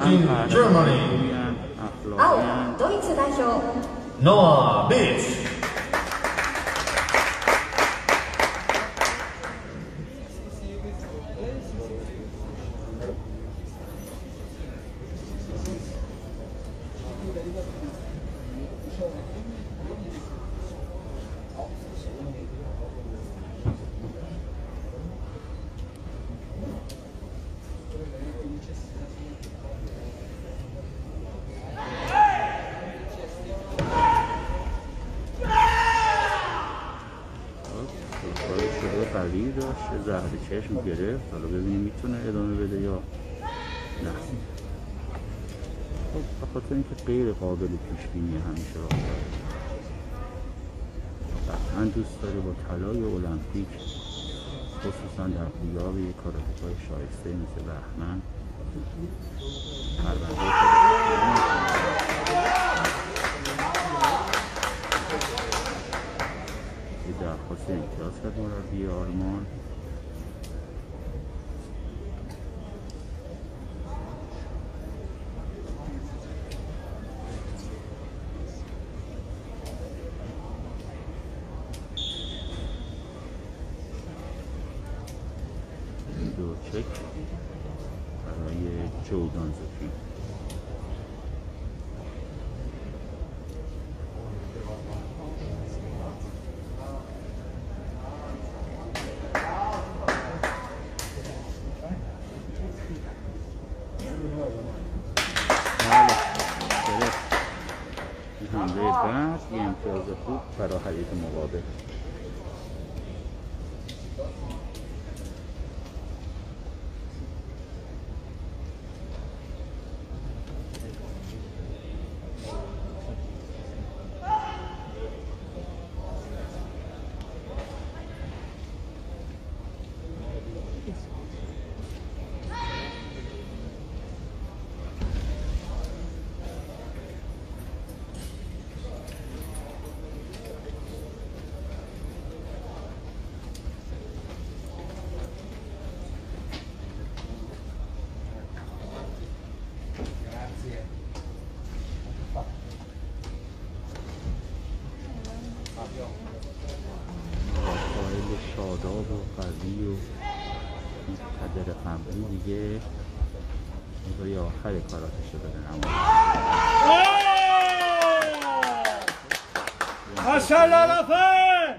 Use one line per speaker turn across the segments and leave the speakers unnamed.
In Germany,
青ドイツ代表
Noah Beach.
داشت زهر چشم گرفت. حالا ببینیم می‌تونه ادامه بده یا نه. خب به خاطر اینکه غیر قابل پیش بینی همیشه راه قطعا دوست داره با طلای المپیک خصوصا در قیاب یک کاراتکای شایسته مثل بهمن. Hamdayı da, yem fiyazı bu, para hayatım oladı. مقتدر قمری دیگه روی آخر کاراتش رو بده
رافائل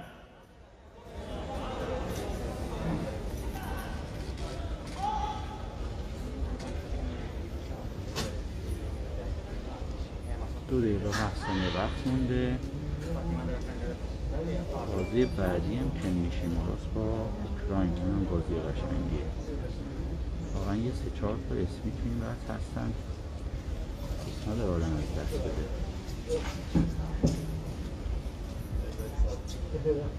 دو دقیقه ثانیه وقت مونده. بازی بعدی هم که میشیم راست با اوکراین اونم بازی قشنگیه. واقعا یه سه چهار تا اسمی تو این وقت هستن. نداره آدم از دست بده. دنبال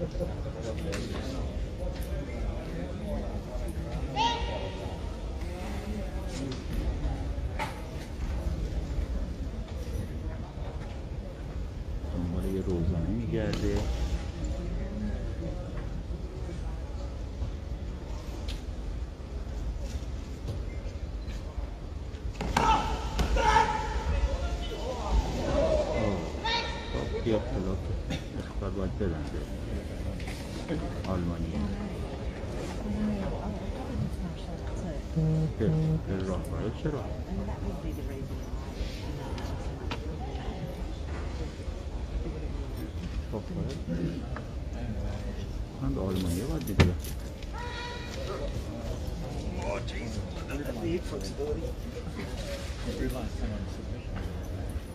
Şabat'ta bence. Almanya. Evet, Rahman'ı Şerah. Çok var. Hem Almanya var bir de. Oh, Jesus. Another need flexibility. Every last time I'm submitting.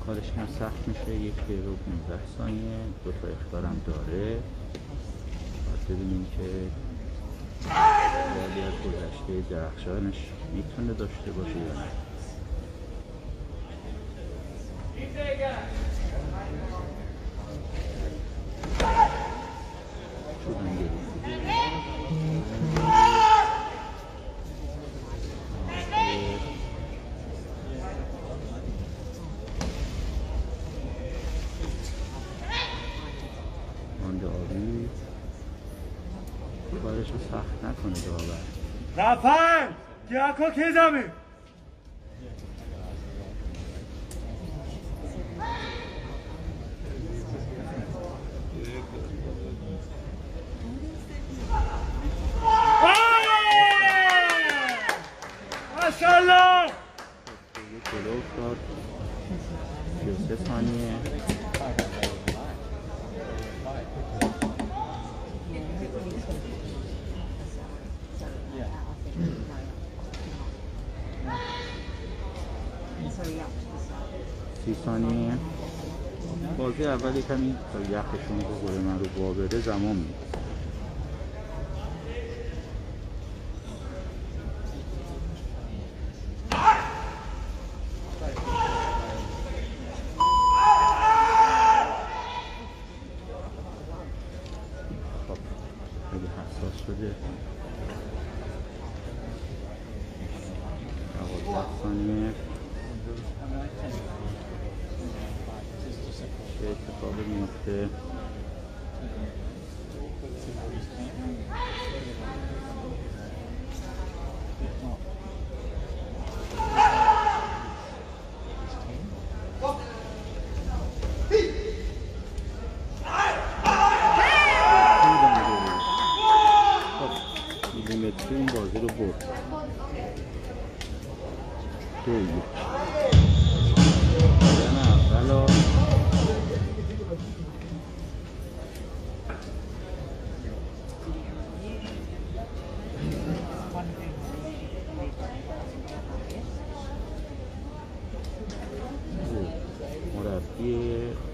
کارش هم سخت میشه. یک دقیقه و 15 ثانیه. دو تا اختارم داره. باید ببینیم که از گذشته درخشانش می‌تونه داشته باشه یا نه. سخت نکنه داور
رفن دیاکو کی زمین ماشاءالله جلو افتاد 33
ثانیه سی ثانیه. بازی اولی کمی تا یخشون بخوره من رو بابره زمان میده バブルになって沈めて、今、ヘルボール。どういう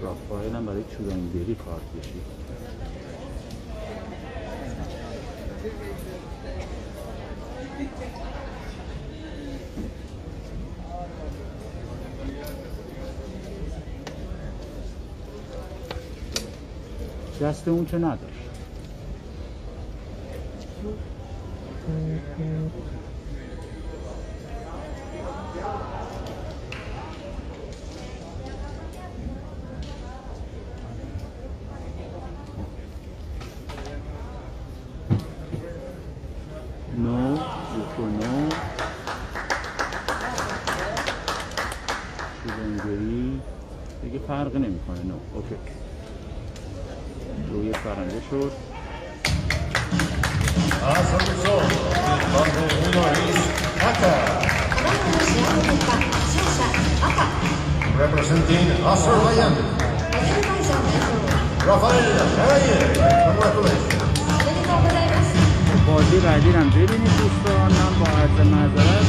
رافائل هم برای چوبنگری کارت کشید. دست اون که نداشت؟ فرق نمی‌کنه نه. اوکی. روی فرنده شد.
Representing Azerbaijan, Rafael Herreye, congratulations.
بازی بعدی هم ببینید دوستان. من با عرض معذرت